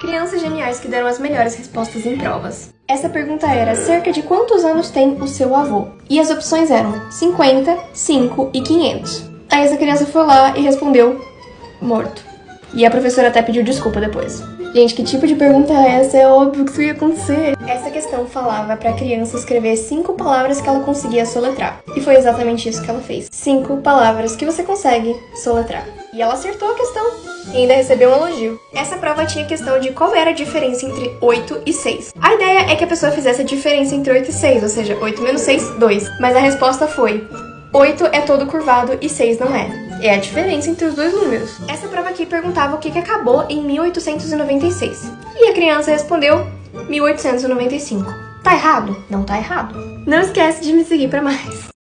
Crianças geniais que deram as melhores respostas em provas. Essa pergunta era: cerca de quantos anos tem o seu avô? E as opções eram 50, 5 e 500. Aí essa criança foi lá e respondeu: morto. E a professora até pediu desculpa depois. Gente, que tipo de pergunta é essa? É óbvio que isso ia acontecer. Essa questão falava para a criança escrever cinco palavras que ela conseguia soletrar. E foi exatamente isso que ela fez. Cinco palavras que você consegue soletrar. E ela acertou a questão. E ainda recebeu um elogio. Essa prova tinha questão de qual era a diferença entre 8 e 6. A ideia é que a pessoa fizesse a diferença entre 8 e 6, ou seja, 8 menos 6, 2. Mas a resposta foi 8 é todo curvado e 6 não é. É a diferença entre os dois números. Essa prova aqui perguntava o que, que acabou em 1896. E a criança respondeu 1895. Tá errado? Não tá errado. Não esquece de me seguir para mais.